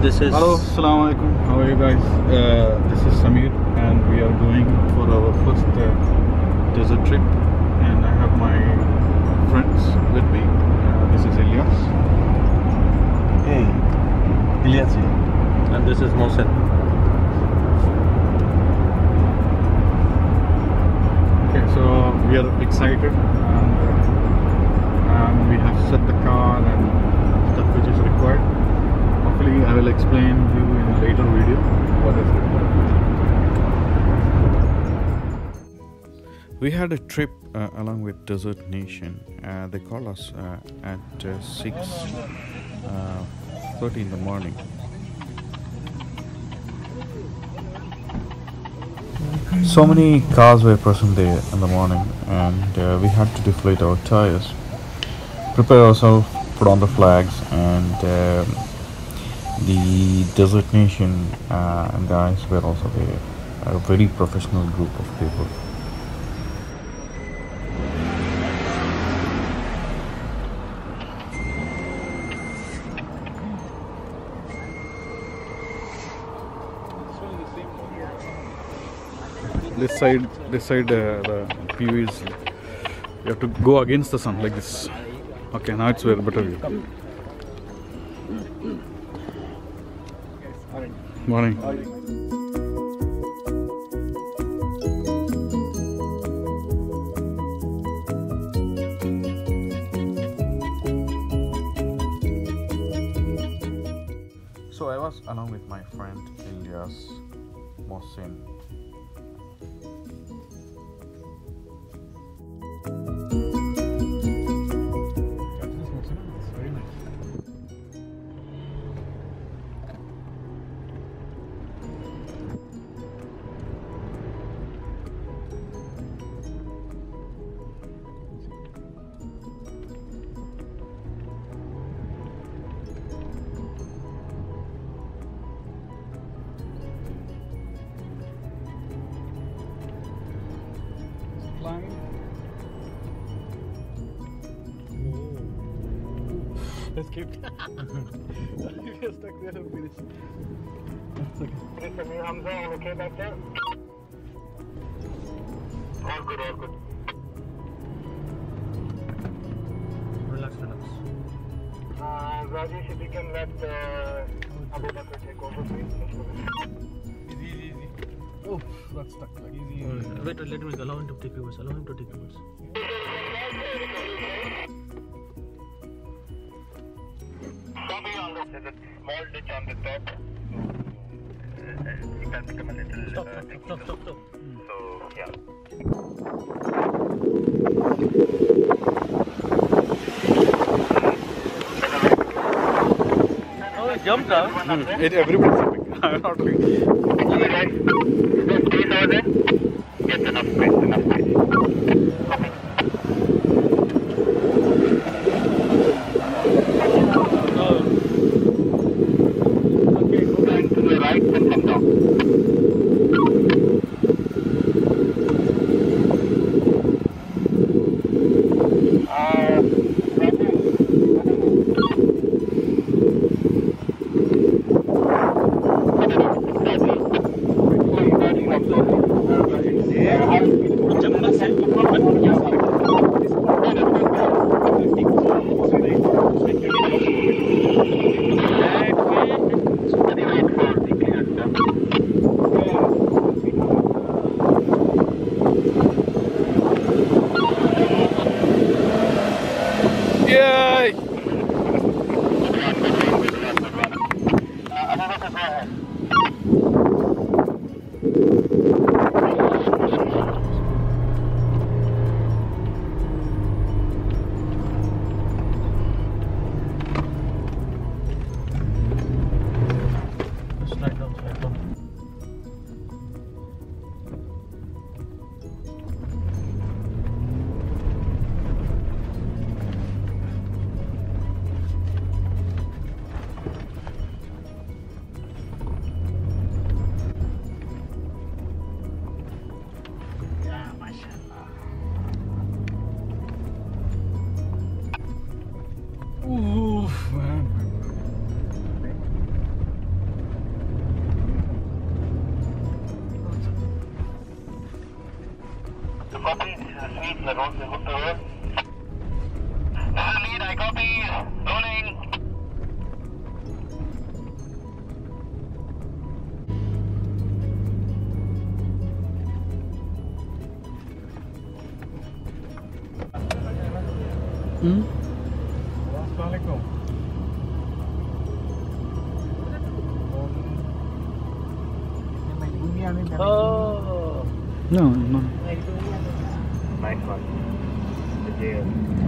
This is Hello, Assalamu alaikum. How are you guys? Uh, this is Samir, and we are going for our first uh, desert trip. And I have my friends with me. Uh, this is Elias. Hey, Ilyas here. and this is Mohsen. Okay, so we are excited, and, uh, and we have set the car and stuff which is required. Hopefully, I will explain you in a later video what is required. We had a trip uh, along with Desert Nation. Uh, they called us uh, at uh, 6 uh, 30 in the morning. So many cars were present there in the morning, and uh, we had to deflate our tires, prepare ourselves, put on the flags, and um the Desert Nation uh, guys were also there. A very professional group of people. This side, this side, uh, the PV is. You have to go against the sun like this. Okay, now it's very better view. Morning. So I was along with my friend Elias Ilyas Mohsin. Escaped. if you're stuck there, it'll be. That's okay. Samir Hamza, all okay back there? All good, all good. Relax, relax. Uh, Rajesh, if you can let uh, Abu Bakr take over, please. Easy, easy, easy. Oh, that's stuck. Like easy. Wait, wait, let me allow him to take reverse. Allow him to take reverse. There's a small ditch on the top. Uh, it has become a little. Stop, uh, stop, stop, stop, stop. So, yeah. Oh, he jumped out. Hmm. It, everybody's jumping. I'm not doing. Right. Just stay over there. Yes, enough space, enough space. Okay, the road, the road. This is lead, I copy. Rolling. Oh, oh. No, no. The jail.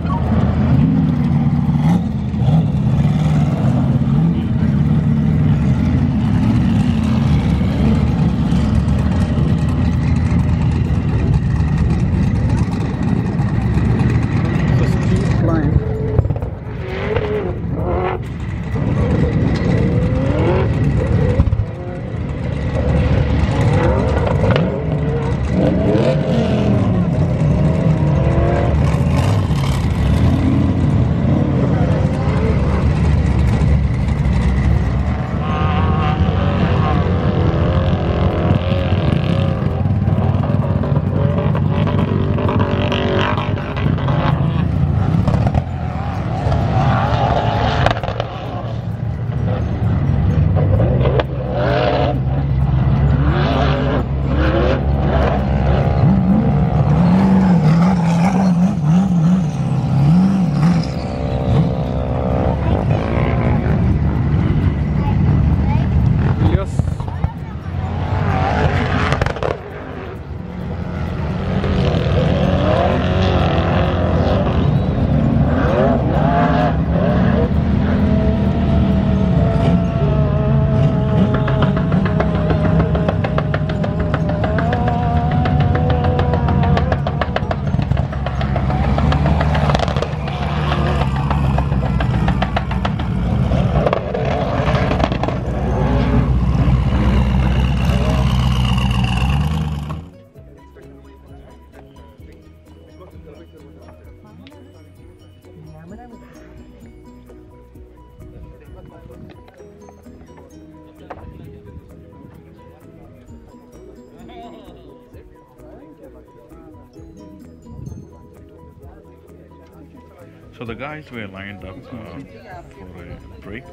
So the guys were lined up uh, for a break,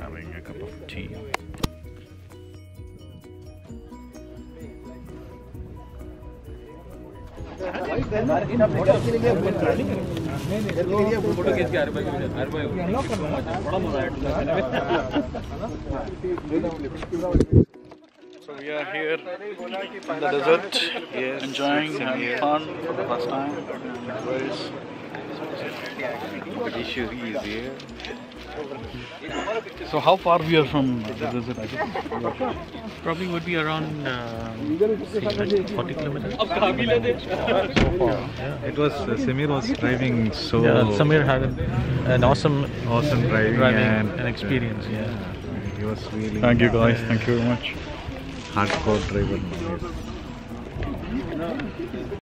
having a cup of tea. So we are here in the desert, enjoying, having fun for the first time. Ishuri is here. So how far we are from the desert? Probably would be around uh, say, like 40 kilometers. It was uh, Samir was driving so Yeah, Samir had an, an awesome awesome driving, driving and and experience. Yeah. he was really Thank you guys, thank you very much. hardcore driver.